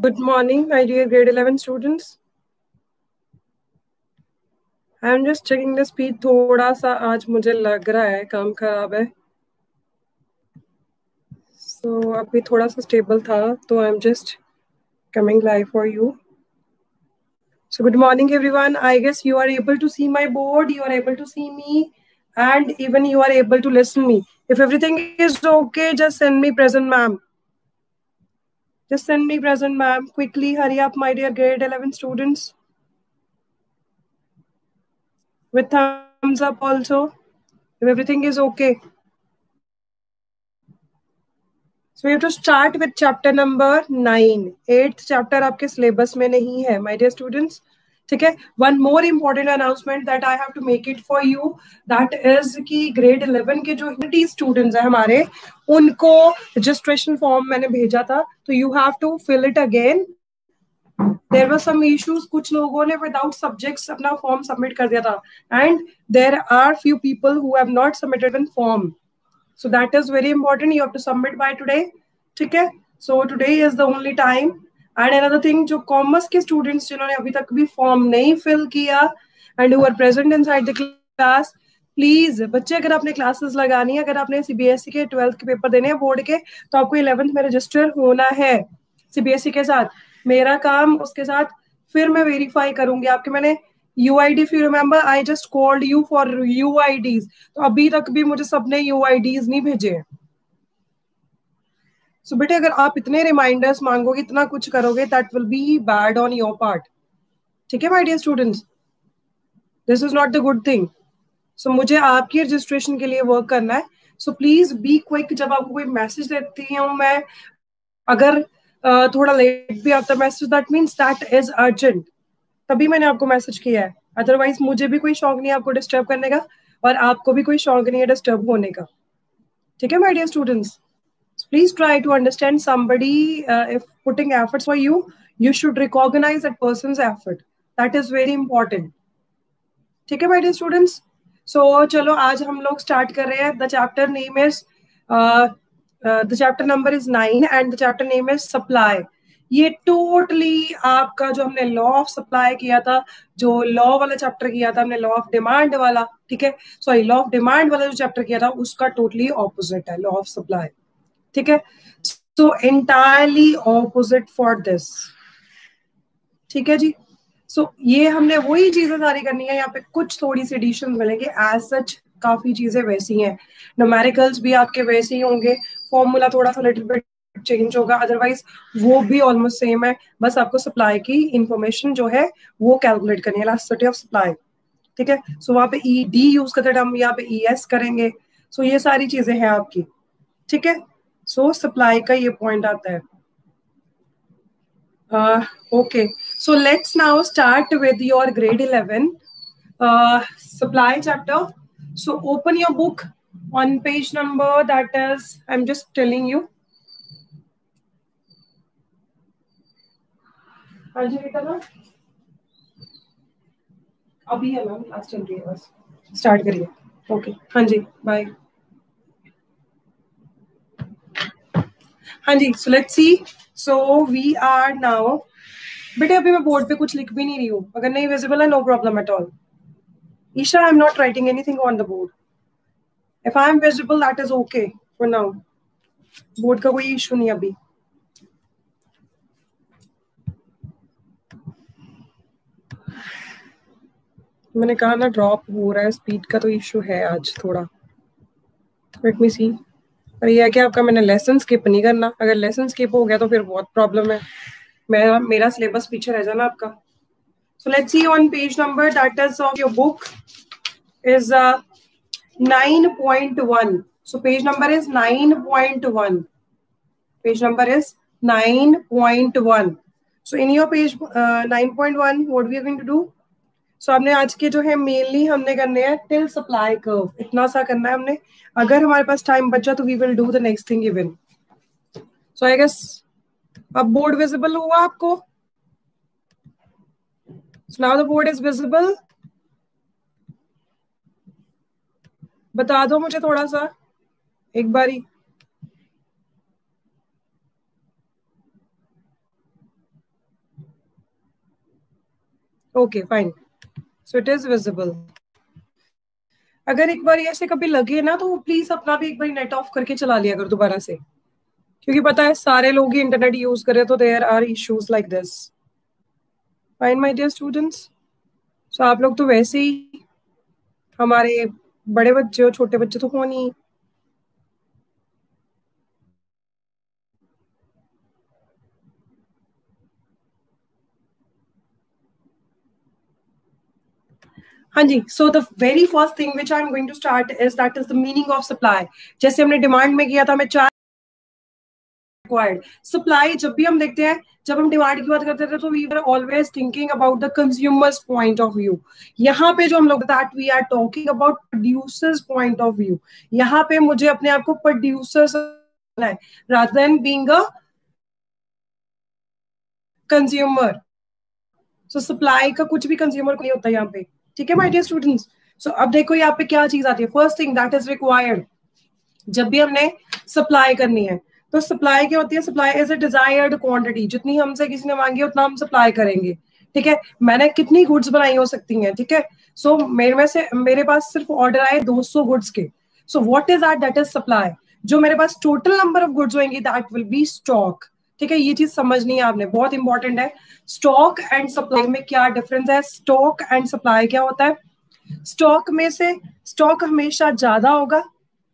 Good morning, my dear grade 11 students. I am just checking the speed थोड़ा सा आज मुझे लग रहा है काम खराब है सो so, अभी थोड़ा सा स्टेबल था तो I am just coming live for you So good morning, everyone. I guess you are able to see my board. You are able to see me, and even you are able to listen me. If everything is okay, just send me present, ma'am. Just send me present, ma'am. Quickly, hurry up, my dear grade 11 students. With thumbs up also, if everything is okay. So we have to start with chapter number nine. Eighth chapter आपके syllabus में नहीं है, my dear students. ठीक है? One more important announcement that I have to make it for you that is कि grade 11 के जो Hindi students हैं हमारे, उनको रजिस्ट्रेशन फॉर्म मैंने भेजा था तो you have to fill it again there were some issues कुछ लोगों ने विदाउट सब्जेक्ट्स अपना फॉर्म सबमिट कर दिया था and there are few people who have not submitted in form so that is very important you have to submit by today ठीक है? So today is the only time and another thing जो commerce के students जिन्होंने अभी तक भी form नहीं fill किया and who are present inside the class please बच्चे अगर आपने क्लासेस लगानी है, अगर आपने सीबीएसई e के ट्वेल्थ के पेपर देने हैं बोर्ड के तो आपको इलेवेंथ में रजिस्टर होना है सीबीएसई e के साथ। मेरा काम उसके साथ, फिर मैं वेरीफाई करूँगी आपके। मैंने यू आई डी फिर remember I just called you for U I Ds तो अभी तक भी मुझे सबने यू आई डीज नहीं भेजे हैं। सो बेटे अगर आप इतने रिमाइंडर्स मांगोगे इतना कुछ करोगे that will be bad on your part ठीक है my dear students this is not the good thing so मुझे आपकी रजिस्ट्रेशन के लिए वर्क करना है. सो प्लीज़ बी क्विक जब आपको कोई मैसेज देती हूँ मैं अगर uh, थोड़ा लेट भी आता message that means that is urgent तभी मैंने आपको मैसेज किया है. अदरवाइज़ मुझे भी कोई शौक नहीं है आपको डिस्टर्ब करने का और आपको भी कोई शौक नहीं है डिस्टर्ब होने का. ठीक है my dear students please try to understand somebody uh, if putting efforts for you you should recognize that person's effort. That is very important. ठीक है माय डियर स्टूडेंट्स सो चलो आज हम लोग स्टार्ट कर रहे हैं. The chapter name is the chapter number is nine and the chapter name is supply ये टोटली आपका जो हमने लॉ ऑफ़ सप्लाई किया था जो लॉ वाला चैप्टर किया था हमने लॉ ऑफ़ डिमांड वाला ठीक है? सॉरी लॉ ऑफ़ डिमांड वाला जो चैप्टर किया था उसका टोटली ऑपोजिट है लॉ ऑफ़ सप्लाई ठीक है? So entirely opposite for this ठीक है जी? सो so, ये हमने वही चीज़ें सारी करनी है यहाँ पे कुछ थोड़ी सी एडिशन मिलेंगे। एज सच काफ़ी चीज़ें वैसी हैं। नोमेरिकल्स भी आपके वैसे ही होंगे। फॉर्मूला थोड़ा सा लिटिल बिट चेंज होगा। अदरवाइज़ वो भी ऑलमोस्ट सेम है। बस आपको सप्लाई की इंफॉर्मेशन जो है वो कैलकुलेट करनी है। लास्ट ऑफ़ सप्लाई ठीक है? सो वहाँ पे ई डी यूज़ करते हम यहाँ पे ई एस करेंगे। सो so, ये सारी चीज़ें हैं आपकी। ठीक है? सो सप्लाई का ये पॉइंट आता है. Okay so let's now start with your grade eleven supply chapter so, open your book on page number, that is, i'm just telling you. हाँ अभी है मैम क्लास चल रही है बस। स्टार्ट करिए। ओके हाँ जी बाय हाँ जी so let's see so we are now बेटे अभी मैं बोर्ड पे कुछ लिख भी नहीं रही हूँ। अगर नहीं विजिबल है no problem at all Isha I am not writing anything on the board if I am visible that is okay for now board का कोई इशू नहीं अभी। मैंने कहा ना ड्रॉप हो रहा है स्पीड का तो इशू है आज थोड़ा। लेट मी सी और ये है कि आपका मैंने लेसन स्किप नहीं करना। अगर लेसन स्किप हो गया तो फिर बहुत प्रॉब्लम है। मेरा मेरा सिलेबस पीछे रह जाना आपका। Number that is of your book is nine point one so page number is nine point one page number is nine point one so in your page uh, 9.1 what we are going to do? So so, हमने आज के जो है mainly हमने करने हैं till supply curve इतना सा करना है हमने। अगर हमारे पास टाइम बचा तो we will do the next thing even so I guess अब बोर्ड विजिबल हुआ आपको? Now the board is visible बता दो मुझे थोड़ा सा एक बारी। Okay fine so it is visible अगर एक बार ऐसे कभी लगे ना तो प्लीज़ अपना भी एक बार नेट ऑफ़ करके चला लिया अगर दोबारा से। क्योंकि पता है, सारे लोग ही इंटरनेट यूज़ करे तो there are issues like this fine my dear students so आप लोग तो वैसे ही हमारे बड़े बच्चे हो छोटे बच्चे तो हो नहीं। जी so the very first thing which I am going to start is that is the meaning of supply जैसे हमने डिमांड में किया था, हमें चार रिक्वायर्ड सप्लाई जब भी हम देखते हैं, जब हम डिमांड की बात करते थे तो we are always thinking about the consumers point of view यहाँ पे जो हम लोग that we are talking about producers point of view यहाँ पे मुझे अपने आप को producers rather than being a consumer so supply का कुछ भी कंज्यूमर को नहीं होता यहाँ पे. ठीक है माय डियर स्टूडेंट्स सो अब देखो यहाँ पे क्या चीज़ आती है। First thing that is required जब भी हमने सप्लाई करनी है तो सप्लाई क्या होती है? Supply is a desired quantity जितनी हमसे किसी ने मांगी उतना हम सप्लाई करेंगे। ठीक है? मैंने कितनी गुड्स बनाई हो सकती हैं ठीक है? सो so, मेरे में से मेरे पास सिर्फ़ ऑर्डर आए 200 गुड्स के। So what is that that is supply जो मेरे पास टोटल नंबर ऑफ़ गुड्स होंगी दैट विल बी स्टॉक ठीक है ये चीज़ समझनी है आपने बहुत इंपॉर्टेंट है। स्टॉक एंड सप्लाई में क्या डिफरेंस है? स्टॉक एंड सप्लाई क्या होता है? स्टॉक में से स्टॉक हमेशा ज़्यादा होगा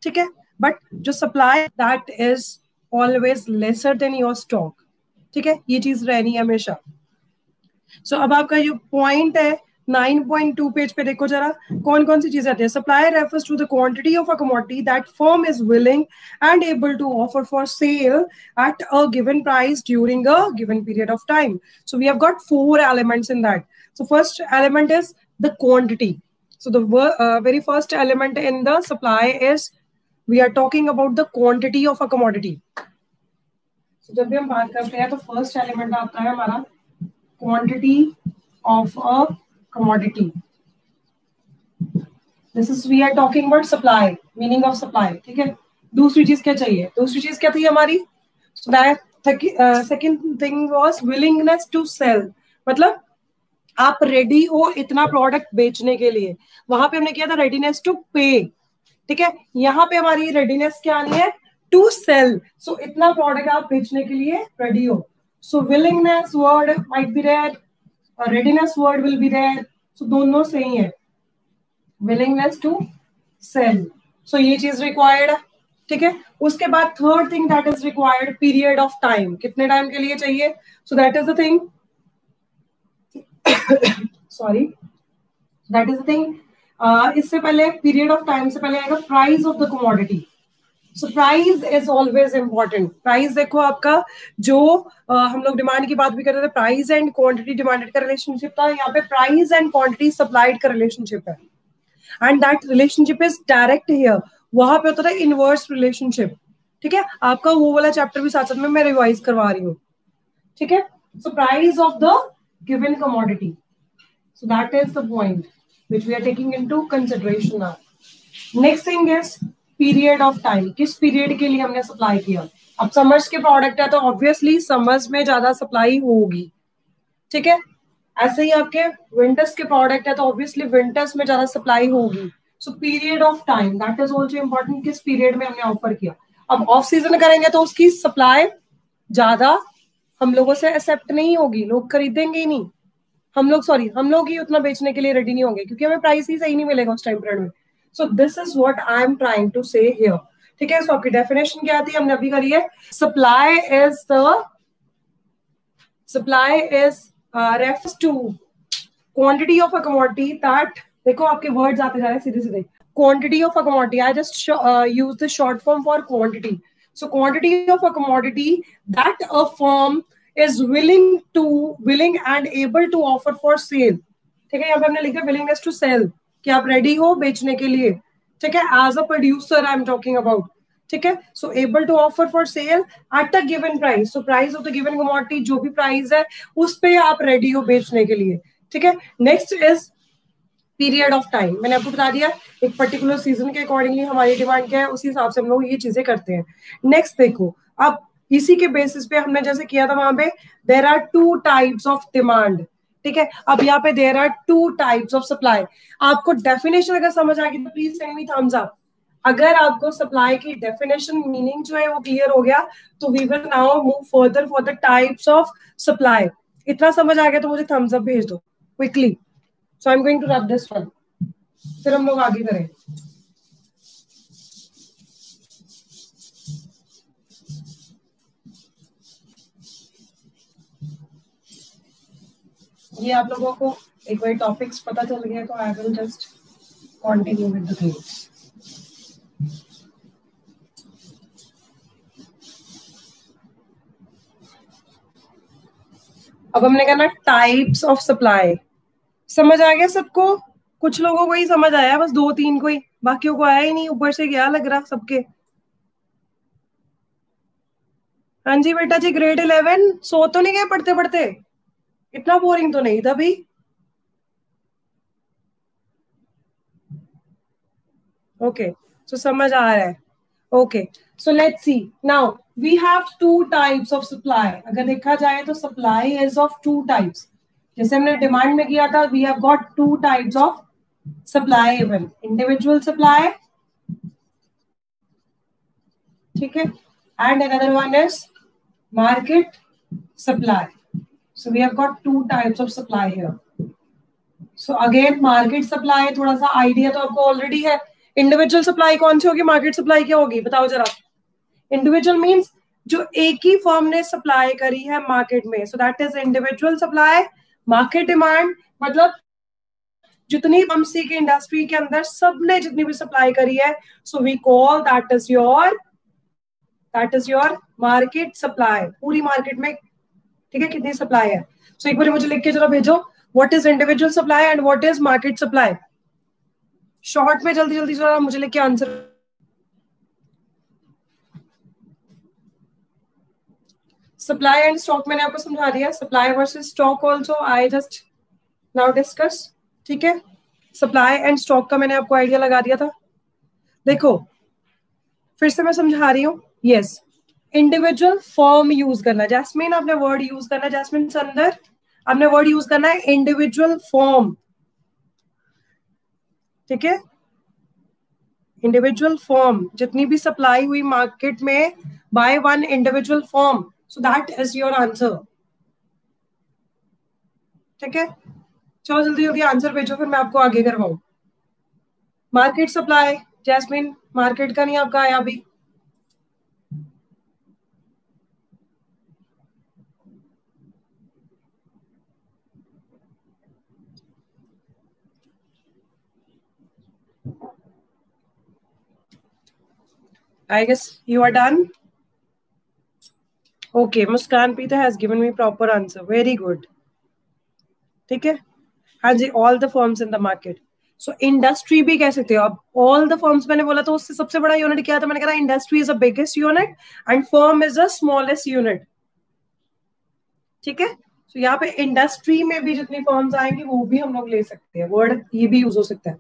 ठीक है? बट जो supply that is always lesser than your stock ठीक है? ये चीज़ रहनी है हमेशा। सो so, अब आपका जो पॉइंट है 9.2 पेज पे देखो जरा कौन कौन सी चीज़ें आती है? Supply refers to the quantity of a commodity that firm is willing and able to offer for sale at a given price during a given period of time so we have got four elements in that so first element is the quantity so the uh, very first element in the supply is we are talking about the quantity of a commodity. So जब भी हम बात करते हैं तो first element आता है हमारा quantity of a commodity. This is we are talking about supply, meaning of supply. ठीक है? दूसरी चीज़ क्या चाहिए? थी हमारी? So that uh, second thing was willingness to sell. मतलब आप रेडी हो इतना प्रोडक्ट बेचने के लिए। वहाँ पे हमने किया था रेडीनेस टू पे ठीक है? यहाँ पे हमारी रेडीनेस क्या आनी है? टू सेल सो इतना प्रोडक्ट आप बेचने के लिए रेडी हो। So willingness word might be there readiness word will be there so दोनों सही है. विलिंगनेस टू सेल सो ये चीज़ रिक्वायर्ड है ठीक है? उसके बाद third thing that is required period of time कितने टाइम के लिए चाहिए? So that is the thing sorry that is the thing इससे पहले पीरियड ऑफ़ टाइम से पहले आएगा price of the commodity so price is always important price देखो आपका जो uh, हम लोग डिमांड की बात भी कर रहे थे प्राइस एंड क्वांटिटी डिमांडेड का रिलेशनशिप था। यहाँ पे प्राइस एंड क्वांटिटी सप्लाइड का रिलेशनशिप है। And that relationship is direct here वहाँ पे होता था इनवर्स रिलेशनशिप ठीक है? आपका वो वाला चैप्टर भी साथ साथ में मैं रिवाइज करवा रही हूँ। ठीक है? So price of the given commodity so that is the point which we are taking into consideration now next thing is period of time, किस पीरियड के लिए हमने सप्लाई किया? अब समर्स के प्रोडक्ट है तो ऑब्वियसली समर्स में ज़्यादा सप्लाई होगी। ठीक है? ऐसे ही आपके विंटर्स के प्रोडक्ट है तो ऑब्वियसली विंटर्स में ज़्यादा सप्लाई होगी। So period of time that is also important किस पीरियड में हमने ऑफ़र किया। अब ऑफ़ सीज़न करेंगे तो उसकी सप्लाई ज़्यादा हम लोगों से एक्सेप्ट नहीं होगी। लोग खरीदेंगे ही नहीं। हम लोग सॉरी हम लोग ही उतना बेचने के लिए रेडी नहीं होंगे, क्योंकि हमें प्राइस ही सही नहीं मिलेगा उस टाइम पीरियड में। So this is what I am trying to say here ठीक है सो आपकी डेफिनेशन क्या थी? हमने अभी करी है। Supply is the supply is ref to quantity of a commodity that देखो आपके वर्ड्स आते जा रहे हैं सीधे सीधे। Quantity of a commodity I just use the short form for quantity so quantity of a commodity that a form is willing to willing and able to offer for sale ठीक है, यहाँ पे हमने लिखा विलिंगनेस टू सेल कि आप ready हो बेचने के लिए? ठीक है as a producer I am talking about ठीक है so able to offer for sale at a given price so price of the given commodity जो भी प्राइस है, उस पे आप रेडी हो बेचने के लिए। ठीक है next is period of time मैंने आपको बता दिया, एक पर्टिकुलर सीज़न के अकॉर्डिंगली हमारी डिमांड क्या है, उसी हिसाब से हम लोग ये चीज़ें करते हैं। नेक्स्ट देखो, अब इसी के बेसिस पे हमने जैसे किया था वहाँ पे there are two types of demand ठीक है? अब यहाँ पे there are two types of supply आपको डेफिनेशन अगर समझ आ गई तो please send me thumbs up अगर आपको सप्लाई की डेफिनेशन मीनिंग जो है वो क्लियर हो गया तो we will now move further for the types of supply इतना समझ आ गया तो मुझे थम्स अप भेज दो quickly so I am going to rub this one फिर हम लोग आगे करें। ये आप लोगों को एक बार टॉपिक्स पता चल गया तो I will just continue with the things अब हमने कहा ना टाइप्स ऑफ़ सप्लाई समझ आ गया सबको? कुछ लोगों को ही समझ आया, बस दो तीन को ही। बाकियों को आया ही नहीं, ऊपर से क्या लग रहा सबके? हाँ जी बेटा जी ग्रेड इलेवन सो तो नहीं गए पढ़ते पढ़ते इतना बोरिंग तो नहीं था भाई। ओके सो समझ आ रहा है। Okay so let's see now we have two types of supply अगर देखा जाए तो supply is of two types जैसे हमने डिमांड में किया था we have got two types of supply even individual supply ठीक है? And another one is market supply So we have got two types of supply here. So again, market supply, थोड़ा सा idea तो आपको already है। Individual supply कौन सी होगी? Market supply क्या होगी? बताओ जरा। Individual means जो एक ही फर्म ने सप्लाई करी है मार्केट में। So that is individual supply market demand मतलब जितनी फर्म्स की इंडस्ट्री के अंदर सबने जितनी भी सप्लाई करी है so we call that is your that is your market supply पूरी मार्केट में ठीक है कितनी सप्लाई है? सो so, एक बार मुझे लिख के जरा भेजो what is individual supply and what is market supply short में जल्दी जल्दी जरा मुझे लिख के आंसर सप्लाई एंड स्टॉक मैंने आपको समझा दिया। Supply versus stock also I just now discuss ठीक है? सप्लाई एंड स्टॉक का मैंने आपको आइडिया लगा दिया था। देखो फिर से मैं समझा रही हूँ yes yes, individual firm use करना। है जैस्मिन आपने वर्ड यूज़ करना है जैस्मिन संदर आपने वर्ड यूज़ करना है इंडिविजुअल फॉर्म ठीक है? इंडिविजुअल फॉर्म जितनी भी सप्लाई हुई मार्केट में by one individual firm so that is your answer ठीक है? चलो जल्दी जल्दी आंसर भेजो, फिर मैं आपको आगे करवाऊ। मार्केट सप्लाई जैस्मिन मार्केट का नहीं आपका आया अभी। I guess you are done. Okay, Muskan Pita has given me proper answer. Very good. ठीक है? हाँ all the firms in the market so industry भी कह सकते हो अब ऑल द फॉर्म्स मैंने बोला तो उससे सबसे बड़ा यूनिट क्या था? मैंने कहा industry is a biggest unit and firm is a smallest unit ठीक है? सो so, यहाँ पे इंडस्ट्री में भी जितनी फॉर्म्स आएँगे वो भी हम लोग ले सकते हैं. वर्ड ये भी यूज़ हो सकता है.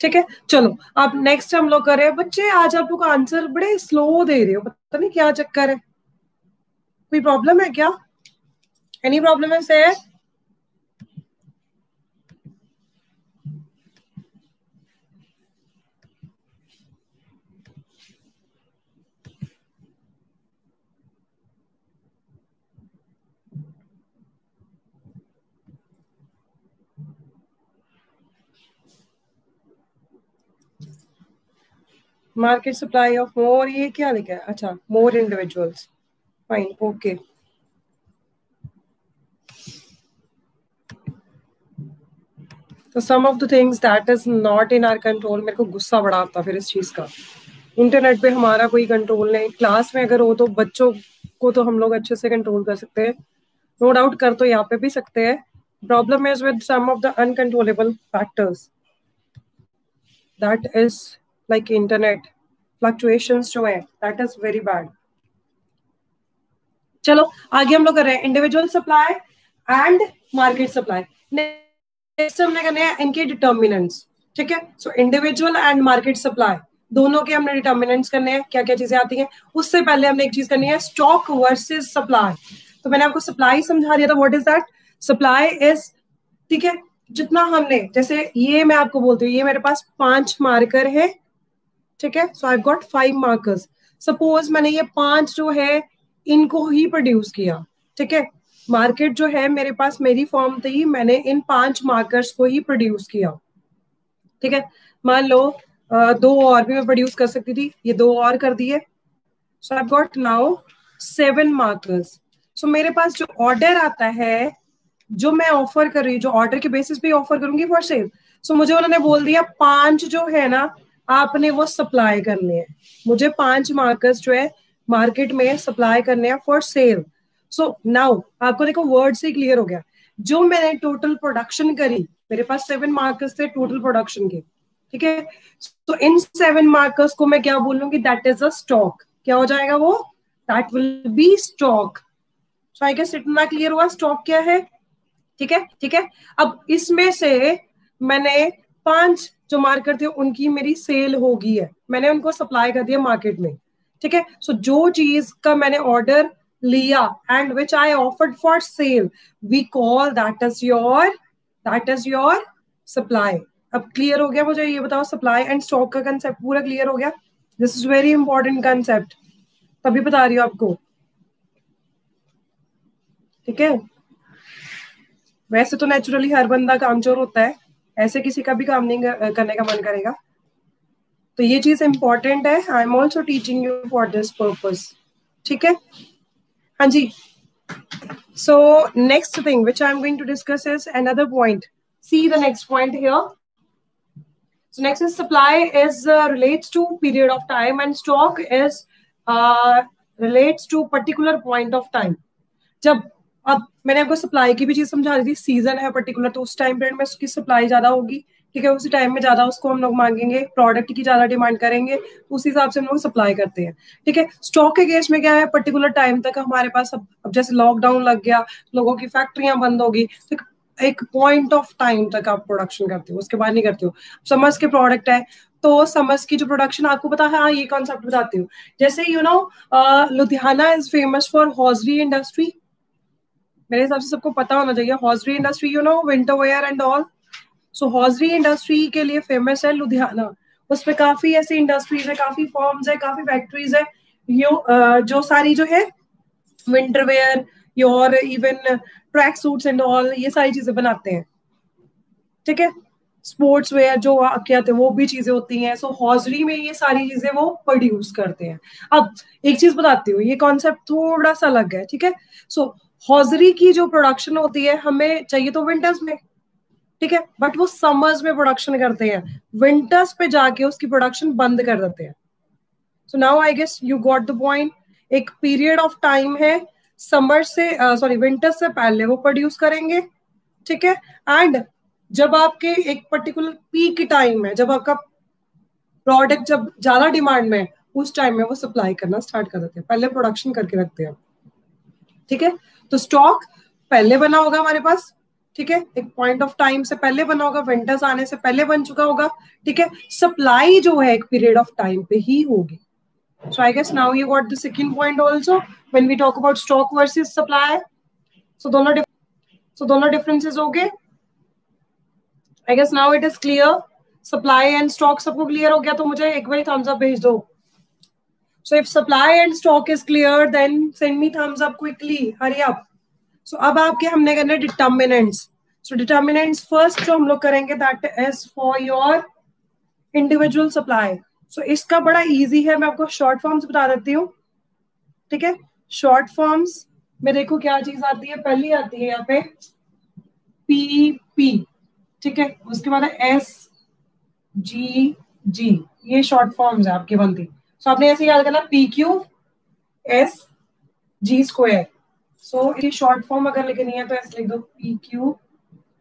ठीक है? चलो, आप नेक्स्ट हम लोग कर। रहे हैं बच्चे, आज आप लोग आंसर बड़े स्लो दे रहे हो। पता नहीं क्या चक्कर है। कोई प्रॉब्लम है क्या? एनी प्रॉब्लम है sir market supply of more ये क्या लिखा है अच्छा मोर इंडिविजुअल्स फाइन ओके तो some of the things that is not in our control मेरे को गुस्सा बड़ा आता फिर इस चीज़ का। इंटरनेट पे हमारा कोई कंट्रोल नहीं। क्लास में अगर हो तो बच्चों को तो हम लोग अच्छे से कंट्रोल कर सकते हैं। नो डाउट कर तो यहाँ पे भी सकते हैं। Problem is with some of the uncontrollable factors that is like internet fluctuations जो है, that is very bad. चलो, आगे हम लोग कर रहे हैं individual supply and market supply next हमने करने हैं इनके डिटर्मिनेंट्स ठीक है? So individual and market supply दोनों के हमने डिटर्मिनेंट्स करने हैं क्या क्या चीज़ें आती हैं? उससे पहले हमने एक चीज़ करनी है स्टॉक वर्सेस सप्लाई तो मैंने आपको सप्लाई समझा दिया था what is that supply is ठीक है? जितना हमने, जैसे ये मैं आपको बोलती हूँ, ये मेरे पास पाँच मार्कर है ठीक है? So I got five markers suppose मैंने ये पाँच जो है, इनको ही प्रोड्यूस किया, ठीक है? मार्केट जो है, मेरे पास मेरी फॉर्म थी, मैंने इन पाँच मार्कर्स को ही प्रोड्यूस किया, ठीक है? मान लो दो और भी मैं प्रोड्यूस कर सकती थी, ये दो और कर दिए। So I got now seven markers so मेरे पास जो ऑर्डर आता है, जो मैं ऑफ़र कर रही हूँ, जो ऑर्डर के बेसिस पे ऑफ़र करूँगी फॉर सेल सो मुझे उन्होंने बोल दिया, पाँच जो है ना आपने वो सप्लाई करने हैं। मुझे पाँच मार्कर्स जो है मार्केट में सप्लाई करने हैं फॉर सेल सो नाउ आपको देखो वर्ड से क्लियर हो गया। जो मैंने टोटल प्रोडक्शन करी, मेरे पास सेवन मार्कर्स थे टोटल प्रोडक्शन के, ठीक है? तो इन सेवन मार्कर्स को मैं क्या बोलूँगी? दैट इज़ अ स्टॉक क्या हो जाएगा वो? That will be stock so I guess इतना क्लियर हुआ स्टॉक क्या है? ठीक है ठीक है? अब इसमें से मैंने पाँच जो मार्कर थे, उनकी मेरी सेल होगी है। मैंने उनको सप्लाई कर दिया मार्केट में। ठीक है? सो जो चीज़ का मैंने ऑर्डर लिया and which I offered for sale we call that is your that is your supply अब क्लियर हो गया मुझे ये बताओ सप्लाई एंड स्टॉक का कंसेप्ट पूरा क्लियर हो गया? This is very important concept तभी बता रही हूँ आपको। ठीक है? वैसे तो नेचुरली हर बंदा कामचोर होता है। ऐसे किसी का भी काम नहीं करने का मन करेगा। तो ये चीज़ इंपॉर्टेंट है। I am also teaching you for this purpose ठीक है? हाँ जी। So next thing which I am going to discuss is another point see the next point here is supply is uh, relates to period of time and stock is uh, relates to particular point of time. जब अब मैंने आपको supply की भी चीज़ समझा रही थी season है पर्टिकुलर तो उस टाइम पीरियड में उसकी सप्लाई ज़्यादा होगी ठीक है उसी टाइम में ज़्यादा उसको हम लोग मांगेंगे प्रोडक्ट की ज़्यादा डिमांड करेंगे उस हिसाब से हम लोग सप्लाई करते हैं ठीक है। स्टॉक के केस में क्या है पर्टिकुलर टाइम तक हमारे पास अब, अब जैसे लॉकडाउन लग गया लोगों की फैक्ट्रियाँ बंद होगी तो एक पॉइंट ऑफ़ टाइम तक आप प्रोडक्शन करते हो उसके बाद नहीं करते हो। समर्स के प्रोडक्ट है तो समर्स की जो प्रोडक्शन आपको पता है हाँ ये कॉन्सेप्ट बताती हूँ। जैसे you know Ludhiana is famous for hosiery industry मेरे हिसाब से सबको पता होना चाहिए hosiery industry you know winter wear and all so hosiery industry के लिए फ़ेमस है लुधियाना। उसमें काफ़ी ऐसी इंडस्ट्रीज़ है काफ़ी फॉर्म्स है काफ़ी फैक्ट्रीज है यू जो सारी जो है winter wear your even track suits and all ये सारी चीज़ें बनाते हैं। ठीक है? स्पोर्ट्स वेयर जो आते हैं वो भी चीज़ें होती हैं। सो so, हॉजरी में ये सारी चीज़ें वो प्रोड्यूस करते हैं। अब एक चीज़ बताती हूँ ये कॉन्सेप्ट थोड़ा सा अलग है ठीक है? सो हॉजरी की जो प्रोडक्शन होती है हमें चाहिए तो विंटर्स में ठीक है? बट वो समर्स में प्रोडक्शन करते हैं। विंटर्स पे जाके उसकी प्रोडक्शन बंद कर देते हैं। So now I guess you got the point एक पीरियड ऑफ़ टाइम है समर से सॉरी uh, विंटर से पहले वो प्रोड्यूस करेंगे ठीक है? एंड जब आपके एक पर्टिकुलर पीक टाइम है जब आपका प्रोडक्ट जब ज़्यादा डिमांड में है उस टाइम में वो सप्लाई करना स्टार्ट कर देते हैं। पहले प्रोडक्शन करके रखते हैं। ठीक है? तो स्टॉक पहले बना होगा हमारे पास, ठीक है? एक पॉइंट ऑफ़ टाइम से पहले बना होगा विंटर्स आने से पहले बन चुका होगा, ठीक है? सप्लाई जो है एक पीरियड ऑफ़ टाइम पे ही होगी। So I guess now you what the second point also when we talk about stock versus supply so दोनों सो दोनों डिफरेंसेज हो गए। I guess now it is clear supply and stock सबको clear हो गया तो मुझे एक बार थम्स अप भेज दो। So if supply and stock is clear, then send me thumbs up quickly. Hurry up. So अब आपके हमने करने determinants. So determinants first जो हम लोग करेंगे that is for your individual supply. so, इसका बड़ा इजी है मैं आपको शॉर्ट फॉर्म्स बता देती हूँ ठीक है शॉर्ट फॉर्म्स में देखो क्या चीज़ आती है पहली आती है यहाँ पे पी पी ठीक है उसके बाद एस जी जी ये शॉर्ट फॉर्म्स है आपकी बनती सो आपने ऐसे याद करना P Q S G square so ये शॉर्ट फॉर्म अगर लिखनी है तो ऐसे लिख दो P Q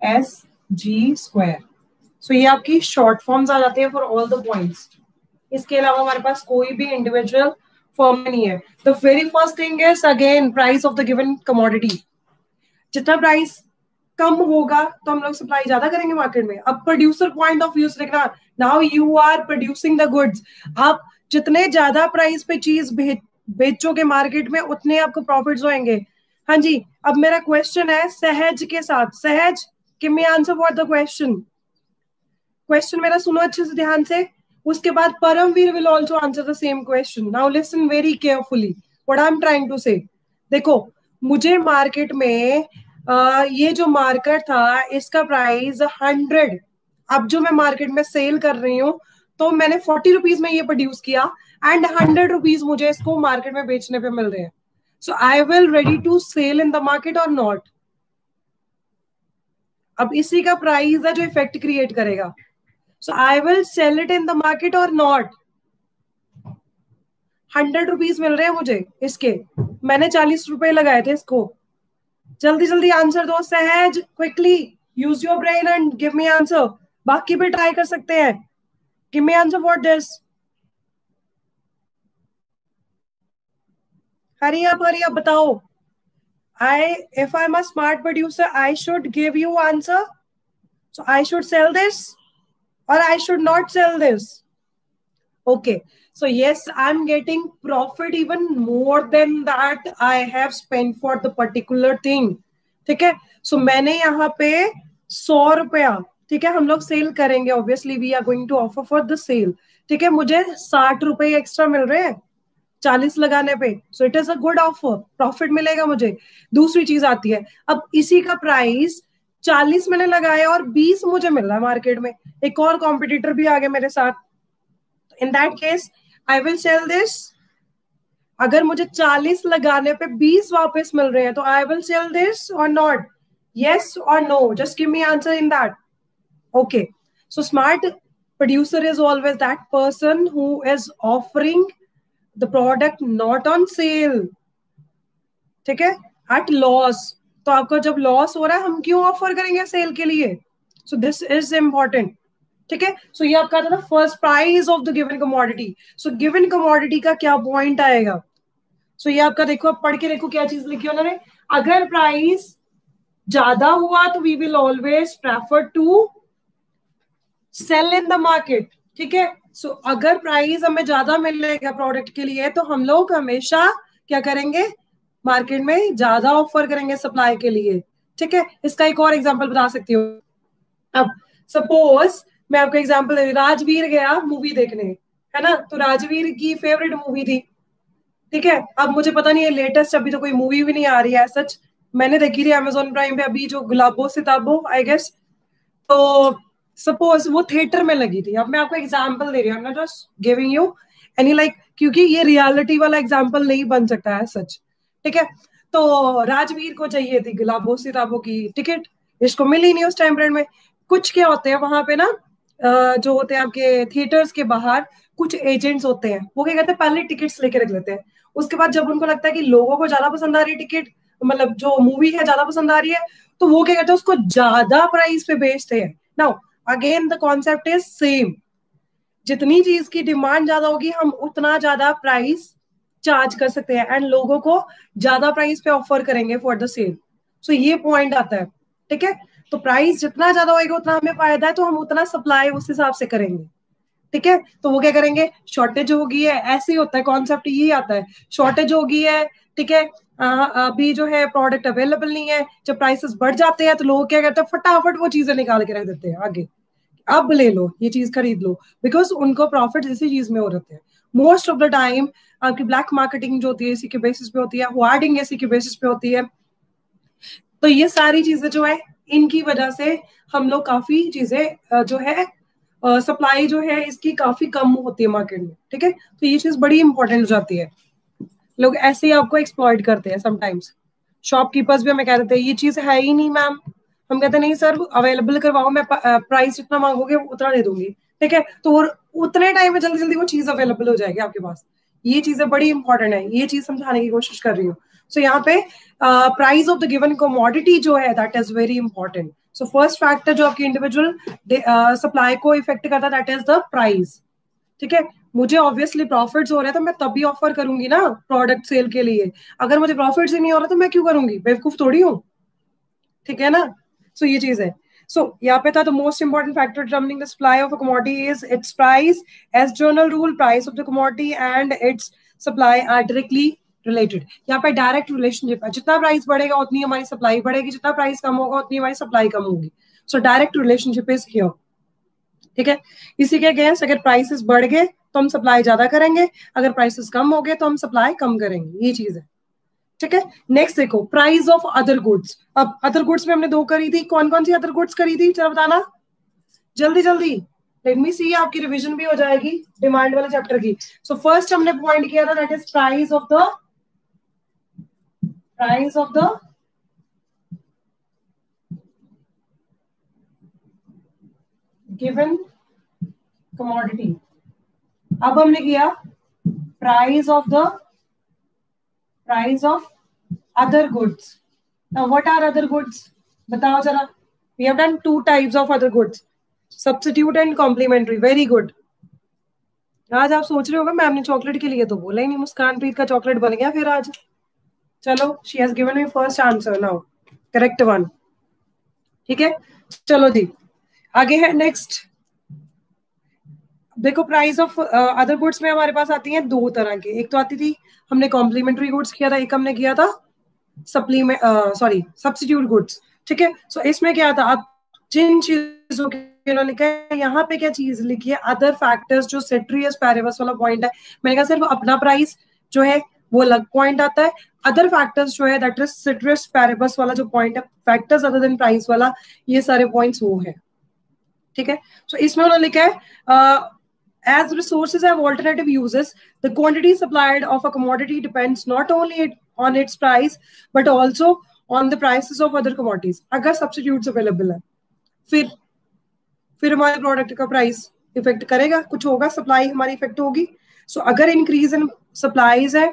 S G square so ये आपकी शॉर्ट फॉर्म्स आ जाते हैं फॉर ऑल द पॉइंट्स इसके अलावा हमारे पास कोई भी इंडिविजुअल फॉर्म नहीं है. The very first thing is again price of the given commodity जितना प्राइस कम होगा तो हम लोग सप्लाई ज़्यादा करेंगे मार्केट में. अब प्रोड्यूसर पॉइंट ऑफ़ व्यू से देखना now you are producing the goods आप जितने ज़्यादा प्राइस पे चीज़ बेचोगे मार्केट में उतने आपको प्रॉफिट होंगे हाँ जी अब मेरा क्वेश्चन है सहज के साथ। सहज give me answer for the question question मेरा सुनो अच्छे से ध्यान से। उसके बाद Paramveer will also answer the same question now listen very carefully what I am trying to say देखो मुझे मार्केट में आ, ये जो मार्केट था इसका प्राइस हंड्रेड अब जो मैं मार्केट में सेल कर रही हूँ तो मैंने फोर्टी रुपीज़ में ये प्रोड्यूस किया एंड हंड्रेड रुपीज़ मुझे इसको मार्केट में बेचने पे मिल रहे हैं। So I will ready to sell in the market or not अब इसी का प्राइस है जो इफ़ेक्ट क्रिएट करेगा। So I will sell it in the market or not hundred rupees मिल रहे हैं मुझे इसके। मैंने चालीस रुपए लगाए थे इसको। जल्दी जल्दी आंसर दो। Sahaj quickly use your brain and give me answer बाकी भी ट्राई कर सकते हैं। Me answer for this hurry up hurry up बताओ I if I am a smart producer I should give you answer so I should sell this or I should not sell this. Okay. So yes, I'm getting profit even more than that I have spent for the particular thing. ठीक है so, मैंने यहाँ पे सौ रुपया ठीक है, हम लोग सेल करेंगे obviously we are going to offer for the sale ठीक है, मुझे साठ रुपए एक्स्ट्रा मिल रहे हैं चालीस लगाने पे so it is a good offer profit मिलेगा मुझे। दूसरी चीज़ आती है, अब इसी का प्राइस चालीस मैंने लगाया और बीस मुझे मिल रहा है मार्केट में। एक और कॉम्पिटिटर भी आ गया मेरे साथ। In that case I will sell this अगर मुझे चालीस लगाने पे बीस वापस मिल रहे हैं तो I will sell this or not yes or no just give me answer in that okay. So, smart producer is always that person who is offering the product not on sale. ठीक है? At loss. तो आपका जब loss हो रहा है, हम क्यों ऑफ़र करेंगे सेल के लिए? सो दिस इज़ इंपॉर्टेंट ठीक है? सो ये आपका था ना first price of the given commodity so given commodity का क्या पॉइंट आएगा? सो so, ये आपका देखो, आप पढ़ के देखो क्या चीज़ लिखी उन्होंने। अगर प्राइस ज़्यादा हुआ तो we will always prefer to sell in the market ठीक है? सो अगर प्राइस हमें ज़्यादा मिलेगा प्रोडक्ट के लिए तो हम लोग हमेशा क्या करेंगे? मार्केट में ज़्यादा ऑफ़र करेंगे सप्लाई के लिए, ठीक है? इसका एक और एग्ज़ाम्पल बता सकती हूँ। अब सपोज़ मैं आपको एग्ज़ाम्पल राजवीर गया मूवी देखने, है ना? तो राजवीर की फेवरेट मूवी थी, ठीक है? अब मुझे पता नहीं है लेटेस्ट अभी तो कोई मूवी भी नहीं आ रही है सच मैंने देखी थी अमेजोन प्राइम पे अभी जो गुलाबो, सिताबो आई गेस तो सपोज़ वो थिएटर में लगी थी। अब मैं आपको एग्ज़ाम्पल दे रही हूँ। Just giving you any like क्योंकि ये रियलिटी वाला एग्ज़ाम्पल नहीं बन सकता है सच। ठीक है? तो राजवीर को चाहिए थी गुलाबो सिताबो की टिकट इसको मिली नहीं उस टाइम पीरियड में। कुछ क्या होते हैं वहाँ पे ना जो होते हैं आपके थिएटर्स के बाहर, कुछ एजेंट्स होते हैं। वो क्या कहते हैं? पहले टिकट्स लेके रख लेते हैं। उसके बाद जब उनको लगता है कि लोगों को ज़्यादा पसंद आ रही है टिकट मतलब जो मूवी है ज़्यादा पसंद आ रही है तो वो क्या कहते हैं? उसको ज़्यादा प्राइस पे बेचते हैं। Now again the concept is same जितनी चीज़ की डिमांड ज़्यादा होगी, हम उतना ज़्यादा प्राइस चार्ज कर सकते हैं एंड लोगों को ज़्यादा प्राइस पे ऑफ़र करेंगे फॉर द सेल सो ये पॉइंट आता है, ठीक है? तो प्राइस जितना ज़्यादा होगा उतना हमें फ़ायदा है तो हम उतना सप्लाई उस हिसाब से करेंगे, ठीक है? तो वो क्या करेंगे? शॉर्टेज होगी है, ऐसे ही होता है कॉन्सेप्ट यही आता है। शॉर्टेज होगी है, ठीक है? अभी जो है प्रोडक्ट अवेलेबल नहीं है, जब प्राइसेस बढ़ जाते हैं तो लोग क्या करते हैं? फटाफट वो चीज़ें निकाल के रख देते हैं, आगे। अब ले लो, ये चीज़ खरीद लो। बिकॉज़ उनको प्रॉफिट इसी चीज़ में हो रहे हैं। मोस्ट ऑफ़ द टाइम आपकी ब्लैक मार्केटिंग जो होती है, इसी के बेसिस पे होती है। वार्डिंग इसी के बेसिस पे होती है। तो ये सारी चीज़ें जो है, इनकी वजह से हम लोग काफ़ी चीज़ें जो है सप्लाई जो है, इसकी काफ़ी कम होती है मार्केट में। ठीक है? तो ये चीज़ बड़ी इंपॉर्टेंट हो जाती है। लोग ऐसे ही आपको एक्सप्लॉइट करते हैं समटाइम्स शॉपकीपर्स भी हमें कह देते हैं, ये चीज़ है ही नहीं मैम हम कहते नहीं सर अवेलेबल करवाओ मैं प्राइस जितना मांगोगे उतना दे दूँगी। ठीक है? तो और उतने टाइम में जल्दी जल्दी वो चीज़ अवेलेबल हो जाएगी आपके पास। ये चीज़ें बड़ी इंपॉर्टेंट है ये चीज़ समझाने की कोशिश कर रही हूँ। सो so, यहाँ पे price of the given commodity जो है that is very important so first factor जो आपकी इंडिविजुअल सप्लाई को इफ़ेक्ट करता है दैट इज़ द प्राइस ठीक है? मुझे ऑब्वियसली प्रॉफिट्स हो रहे हैं तो मैं तभी ऑफ़र करूँगी ना प्रोडक्ट सेल के लिए। अगर मुझे प्रॉफिट्स ही नहीं हो रहा तो मैं क्यों करूँगी? बेवकूफ़ थोड़ी हूँ। ठीक है ना? सो ये चीज़ है। So, यहाँ पे था the most important factor determining the supply of a commodity is its price. As general rule, price of the commodity and its supply are directly related यहाँ पे डायरेक्ट रिलेशनशिप है। जितना प्राइस बढ़ेगा, उतनी हमारी सप्लाई बढ़ेगी। जितना प्राइस कम होगा, उतनी हमारी सप्लाई कम होगी। So direct relationship is here ठीक है? इसी के अगेंस्ट अगर प्राइसेस बढ़ गए तो हम सप्लाई ज़्यादा करेंगे। अगर प्राइसेस कम हो गए तो हम सप्लाई कम करेंगे। ये चीज़ है। ठीक है? नेक्स्ट देखो प्राइस ऑफ़ अदर गुड्स अब अदर गुड्स में हमने दो करी थी। कौन कौन सी अदर गुड्स करी थी? चलो बताना। जल्दी जल्दी। लेट मी सी आपकी रिवीजन भी हो जाएगी डिमांड वाले चैप्टर की। सो so, फ़र्स्ट हमने पॉइंट किया था that is price of the price of the given commodity अब हमने किया price of the price of other goods now what are other goods बताओ जरा we have done two types of other goods substitute and complementary very good आज आप सोच रहे होगा, मैम ने चॉकलेट के लिए तो बोला ही नहीं। मुस्कान प्रीत का चॉकलेट बन गया फिर आज. चलो she has given me first answer now correct one ठीक है? चलो जी। आगे है नेक्स्ट देखो प्राइस ऑफ़ अदर गुड्स में हमारे पास आती हैं दो तरह के। एक तो आती थी हमने कॉम्प्लीमेंट्री गुड्स किया था एक हमने किया था सप्लीमेंट सॉरी सब्सिट्यूट गुड्स ठीक है? सो इसमें क्या था आप जिन चीज़ों के उन्होंने कहा यहाँ पे क्या चीज़ लिखी है अदर फैक्टर्स जो सेट्रियस पैरेवस वाला पॉइंट है मैंने कहा सिर्फ़ अपना प्राइस जो है वो अलग पॉइंट आता है। अदर फैक्टर्स जो है दैट इज़ सिट्रस पैरेबस वाला जो पॉइंट है फैक्टर्स अदर देन प्राइस वाला ये सारे पॉइंट्स वो है ठीक है? सो so, इसमें उन्होंने लिखा है as resources have alternative uses the quantity supplied of a commodity depends not only on its price but also on the prices of other commodities अगर substitutes available है फिर फिर हमारे प्रोडक्ट का प्राइस इफ़ेक्ट करेगा कुछ होगा सप्लाई हमारी इफ़ेक्ट होगी सो so, अगर इंक्रीज इन सप्लाईज है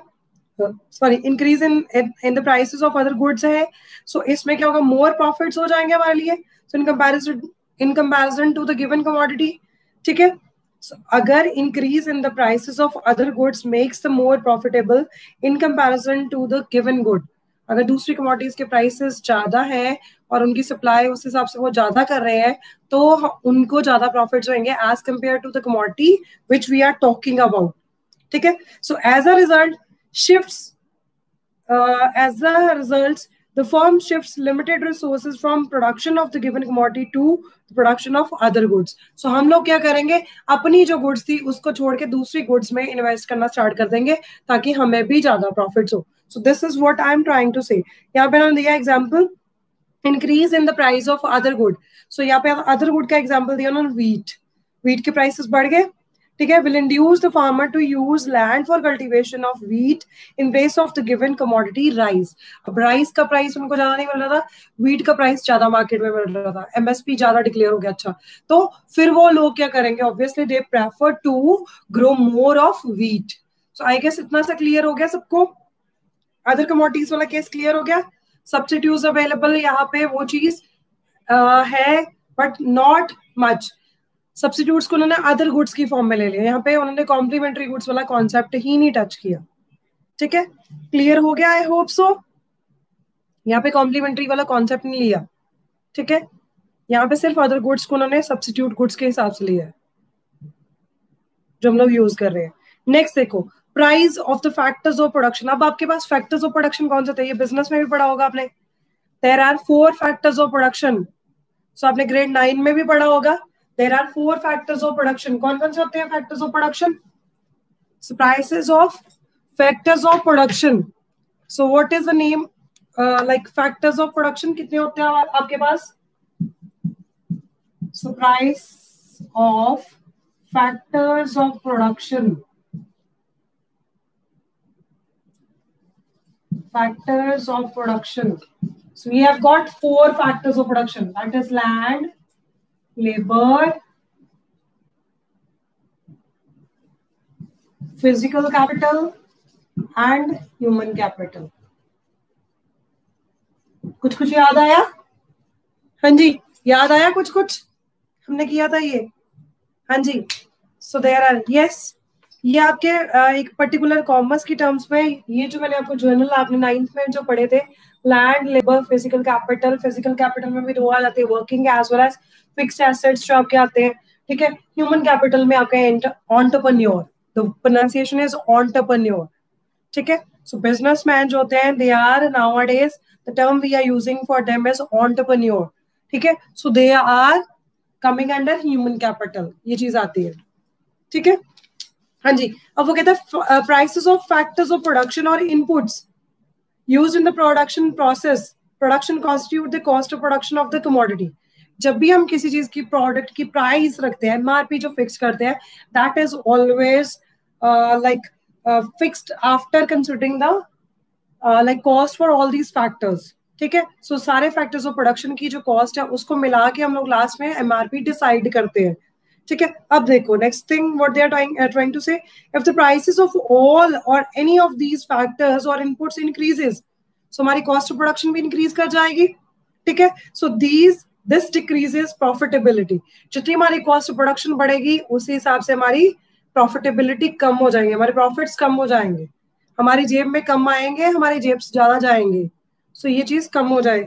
sorry increase in in the prices of other goods है सो so इसमें क्या होगा मोर प्रॉफिट्स हो जाएँगे हमारे लिए so in comparison in comparison to the given commodity ठीक है so, अगर increase in the prices of other goods makes the more profitable in comparison to the given good अगर दूसरी कमोडिटीज के प्राइसेस ज़्यादा है और उनकी सप्लाई उस हिसाब से वो ज़्यादा कर रहे हैं तो उनको ज़्यादा प्रॉफिट होंगे as compare to the commodity which we are talking about ठीक है so as a result shift as a result the firm shifts limited resources from production of the given commodity to the production of other goods. So हम लोग क्या करेंगे? अपनी जो goods थी, उसको छोड़ के दूसरी गुड्स में इन्वेस्ट करना स्टार्ट कर देंगे, ताकि हमें भी ज़्यादा प्रॉफिट्स हो। So this is what I am trying to say यहाँ पे उन्होंने दिया example increase in the price of other good so यहाँ पे अदर गुड का एग्ज़ाम्पल दिया उन्होंने वीट वीट के प्राइसेस बढ़ गए। ठीक है? Will induce the farmer to use land for cultivation of wheat in place of the given commodity rice अब राइस का प्राइस उनको ज़्यादा नहीं मिल रहा था वीट का प्राइस ज़्यादा मार्केट में मिल रहा था। एमएसपी ज़्यादा डिक्लेयर हो गया अच्छा। तो फिर वो लोग क्या करेंगे? Obviously they prefer to grow more of wheat so I guess इतना सा क्लियर हो गया सबको? अदर कमोडिटीज वाला केस क्लियर हो गया? सब्सिट्यूज अवेलेबल यहाँ पे वो चीज़ uh, है बट नॉट मच सब्सिट्यूट्स को उन्होंने अदर गुड्स की फॉर्म में ले लिया यहाँ पे उन्होंने कॉम्प्लीमेंट्री गुड्स वाला कॉन्सेप्ट ही नहीं टच किया। ठीक है? क्लियर हो गया आई होप सो यहाँ पे कॉम्प्लीमेंट्री वाला कॉन्सेप्ट नहीं लिया। ठीक है? यहाँ पे सिर्फ़ अदर गुड्स को उन्होंने सब्सिट्यूट गुड्स के हिसाब से लिया जो हम लोग यूज़ कर रहे हैं। नेक्स्ट देखो price of the factors of production अब आपके पास फैक्टर्स ऑफ़ प्रोडक्शन कौन सा था? ये बिज़नेस में भी पढ़ा होगा आपने। There are four factors of production so आपने ग्रेड नाइन में भी पढ़ा होगा। There are four factors of production कौन कौन से होते हैं factors of production prices of factors of production so what is the name like factors of production कितने होते हैं आपके पास so price of factors of production factors of production. So we have got four factors of production. That is land, labor, physical capital, and human capital. कुछ कुछ याद आया? हाँ जी याद आया कुछ कुछ हमने किया था ये। हाँ जी सो देर आर यस ये आपके एक पर्टिकुलर कॉमर्स की टर्म्स में ये जो मैंने आपको जर्नल आपने नाइन्थ में जो पढ़े थे land labour physical capital physical capital में भी दो आ जाते हैं working as well as fix assets जो आपके आते हैं, ठीक है? ह्यूमन कैपिटल में आपके entrepreneur the pronunciation is entrepreneur ठीक है? सो बिजनेसमैन जो होते हैं they are nowadays the term we are using for them is entrepreneur ठीक है? So they are coming under human capital ये चीज़ आती है, ठीक है? हाँ जी, अब वो कहते हैं prices of factors of production और inputs use in the production process production constitute the cost of production of the commodity जब भी हम किसी चीज़ की प्रोडक्ट की प्राइस रखते हैं एमआरपी जो फिक्स करते हैं that is always like fixed after considering the like cost for all these factors ठीक है? सो सारे फैक्टर्स ऑफ़ प्रोडक्शन की जो कॉस्ट है, उसको मिला के हम लोग लास्ट में एमआरपी डिसाइड करते हैं। ठीक है? अब देखो next thing what they are trying trying to say if the prices of all और एनी ऑफ़ दीज फैक्टर्स और इनपुट्स इंक्रीजेस सो हमारी कॉस्ट ऑफ़ प्रोडक्शन भी इंक्रीज कर जाएगी, ठीक है? So these this decreases profitability जितनी हमारी कॉस्ट ऑफ़ प्रोडक्शन बढ़ेगी, उसी हिसाब से हमारी प्रॉफिटेबिलिटी कम हो जाएँगे, हमारे प्रॉफिट्स कम हो जाएँगे। हमारी जेब में कम आएँगे, हमारी जेब ज़्यादा जाएँगे। सो so ये चीज़ कम हो जाए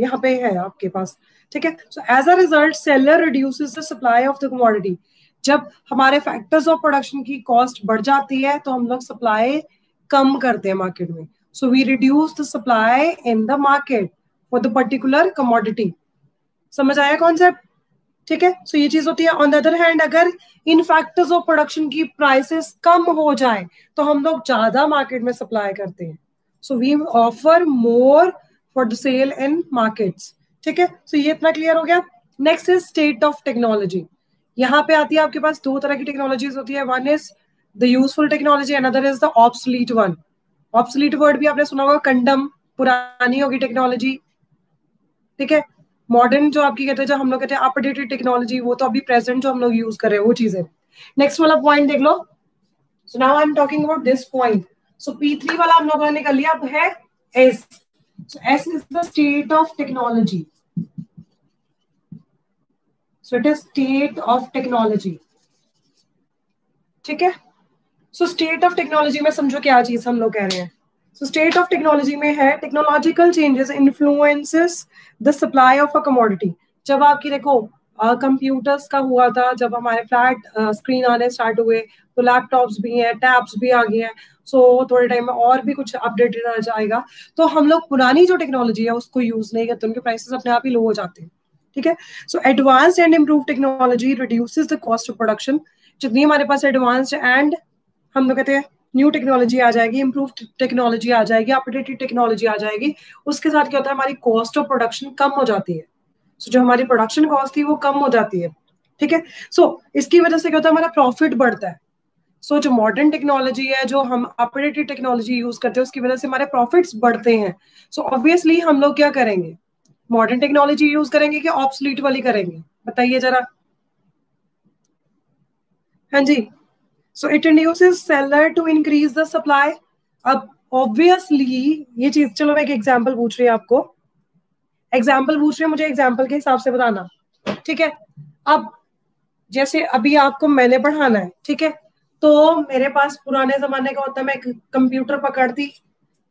यहाँ पे है आपके पास। ठीक है? So as a result seller reduces the supply of the commodity जब हमारे फैक्टर्स ऑफ़ प्रोडक्शन की कॉस्ट बढ़ जाती है तो हम लोग सप्लाई कम करते हैं मार्केट में. So we reduce the supply in the market for the particular commodity समझ आया कॉन्सेप्ट ठीक है? सो ये चीज़ होती है। ऑन द अदर हैंड अगर इन फैक्टर्स ऑफ़ प्रोडक्शन की प्राइसेस कम हो जाए तो हम लोग ज़्यादा मार्केट में सप्लाई करते हैं. So we offer more for the sale in markets ठीक है? सो ये इतना क्लियर हो गया। Next is state of technology यहाँ पे आती है आपके पास दो तरह की टेक्नोलॉजीज़ होती है। One is the useful technology another is the obsolete one obsolete word भी आपने सुना होगा कंडम पुरानी होगी टेक्नोलॉजी ठीक है? मॉडर्न जो आपकी कहते हैं, जो हम लोग कहते हैं अपडेटेड टेक्नोलॉजी वो तो अभी प्रेजेंट जो हम लोग यूज़ कर रहे हैं, वो चीज़ें। नेक्स्ट वाला पॉइंट देख लो। So now I am talking about this point so P three वाला हम लोगों ने कर लिया, अब है S so S is the state of technology so it is state of technology ठीक है? सो स्टेट ऑफ़ टेक्नोलॉजी में समझो क्या चीज़ हम लोग कह रहे हैं। सो स्टेट ऑफ़ टेक्नोलॉजी में है technological changes influences the supply of a commodity जब आपकी देखो कंप्यूटर्स uh, का हुआ था जब हमारे फ्लैट स्क्रीन uh, आने स्टार्ट हुए तो लैपटॉप्स भी हैं टैब्स भी आ गए हैं। सो so, थोड़े टाइम में और भी कुछ अपडेटेड आ जाएगा। तो हम लोग पुरानी जो टेक्नोलॉजी है उसको यूज़ नहीं करते उनके प्राइसेस अपने आप ही लो हो जाते हैं। ठीक है? So advanced and improve technology reduces the cost of production जितनी हमारे पास एडवांस्ड एंड हम लोग कहते हैं न्यू टेक्नोलॉजी आ जाएगी इम्प्रूव टेक्नोलॉजी आ जाएगी अपडेटेड टेक्नोलॉजी आ जाएगी उसके साथ क्या होता है हमारी कॉस्ट ऑफ़ प्रोडक्शन कम हो जाती है। सो so, जो हमारी प्रोडक्शन कॉस्ट थी वो कम हो जाती है। ठीक है? सो इसकी वजह से क्या होता है हमारा प्रॉफिट बढ़ता है। सो so, जो मॉडर्न टेक्नोलॉजी है जो हम अपडेटेड टेक्नोलॉजी यूज़ करते हैं उसकी वजह से हमारे प्रॉफिट्स बढ़ते हैं। सो so, ऑब्वियसली हम लोग क्या करेंगे? मॉडर्न टेक्नोलॉजी यूज़ करेंगे कि ऑप्सलीट वाली करेंगे? बताइए जरा। हाँ जी। So it induces seller to increase the supply अब ऑब्वियसली ये चीज़, चलो मैं एक एग्जांपल पूछ रही हूँ आपको। एग्ज़ाम्पल पूछ रही हूँ, मुझे एग्ज़ाम्पल के हिसाब से बताना। ठीक है? अब, जैसे अभी आपको मैंने पढ़ाना है, ठीक है? तो मेरे पास पुराने जमाने का होता, मैं एक कंप्यूटर पकड़ती,